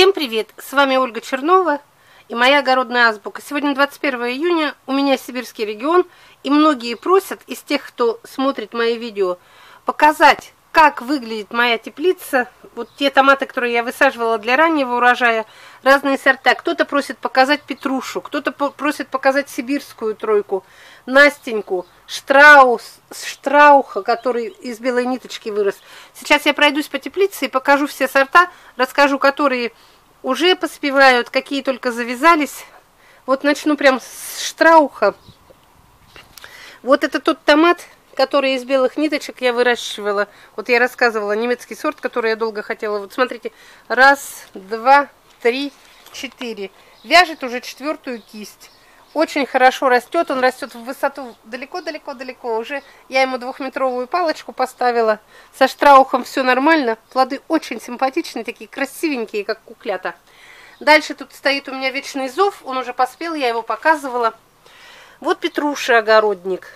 Всем привет! С вами Ольга Чернова и моя огородная азбука. Сегодня 21 июня, у меня сибирский регион, и многие просят из тех, кто смотрит мои видео, показать, как выглядит моя теплица. Вот те томаты, которые я высаживала для раннего урожая, разные сорта. Кто-то просит показать петрушу, кто-то просит показать сибирскую тройку, Настеньку, Штраус, Штрауха, который из белой ниточки вырос. Сейчас я пройдусь по теплице и покажу все сорта, расскажу, которые уже поспевают, какие только завязались. Вот начну прям с Штрауха. Вот это тот томат, который из белых ниточек я выращивала. Вот я рассказывала, немецкий сорт, который я долго хотела. Вот смотрите, раз, два, три, четыре. Вяжет уже четвертую кисть. Очень хорошо растет, он растет в высоту далеко-далеко-далеко. Уже я ему двухметровую палочку поставила. Со штраухом все нормально. Плоды очень симпатичные, такие красивенькие, как куклята. Дальше тут стоит у меня вечный зов. Он уже поспел, я его показывала. Вот Петруша огородник.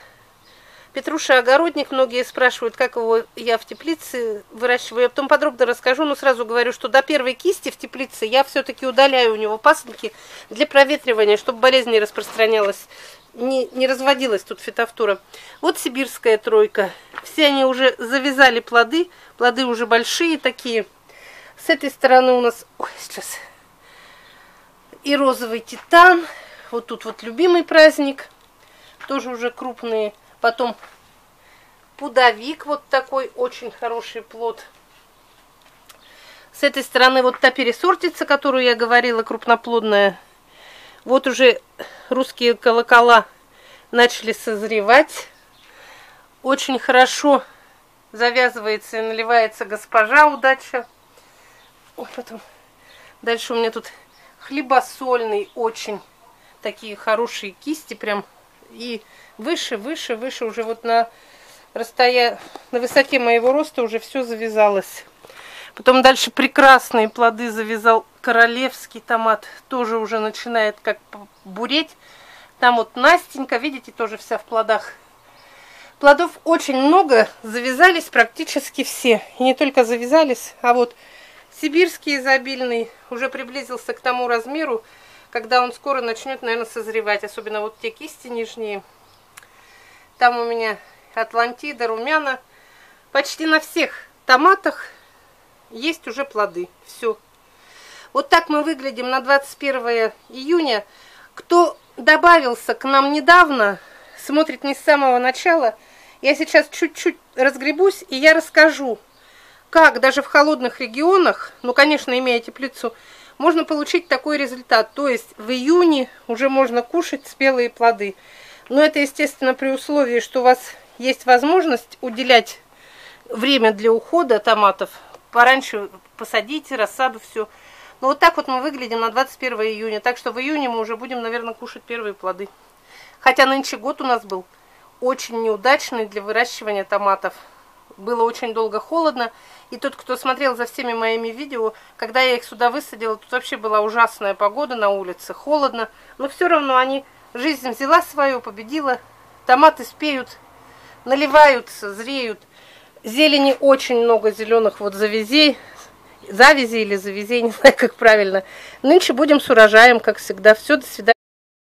Петруша огородник, многие спрашивают, как его я в теплице выращиваю. Я потом подробно расскажу, но сразу говорю, что до первой кисти в теплице я все-таки удаляю у него пасынки для проветривания, чтобы болезнь не распространялась, не, не разводилась тут фитофтора. Вот сибирская тройка. Все они уже завязали плоды, плоды уже большие такие. С этой стороны у нас, ой, сейчас, и розовый титан. Вот тут вот любимый праздник, тоже уже крупные Потом пудовик, вот такой очень хороший плод. С этой стороны вот та пересортица, которую я говорила, крупноплодная. Вот уже русские колокола начали созревать. Очень хорошо завязывается и наливается госпожа удача. Ой, потом дальше у меня тут хлебосольный очень такие хорошие кисти прям и выше, выше, выше, уже вот на расстоянии, на высоте моего роста уже все завязалось. Потом дальше прекрасные плоды завязал королевский томат, тоже уже начинает как буреть. Там вот Настенька, видите, тоже вся в плодах. Плодов очень много, завязались практически все. И не только завязались, а вот сибирский изобильный уже приблизился к тому размеру, когда он скоро начнет, наверное, созревать. Особенно вот те кисти нижние. Там у меня Атлантида, румяна. Почти на всех томатах есть уже плоды. Все. Вот так мы выглядим на 21 июня. Кто добавился к нам недавно, смотрит не с самого начала, я сейчас чуть-чуть разгребусь, и я расскажу, как даже в холодных регионах, ну, конечно, имея теплицу, можно получить такой результат. То есть в июне уже можно кушать спелые плоды. Но это, естественно, при условии, что у вас есть возможность уделять время для ухода томатов. Пораньше посадите, рассаду, все. Но вот так вот мы выглядим на 21 июня. Так что в июне мы уже будем, наверное, кушать первые плоды. Хотя нынче год у нас был очень неудачный для выращивания томатов было очень долго холодно. И тот, кто смотрел за всеми моими видео, когда я их сюда высадила, тут вообще была ужасная погода на улице, холодно. Но все равно они, жизнь взяла свою, победила. Томаты спеют, наливаются, зреют. Зелени очень много зеленых вот завязей, завязи или завязей, не знаю, как правильно. Нынче будем с урожаем, как всегда. Все, до свидания.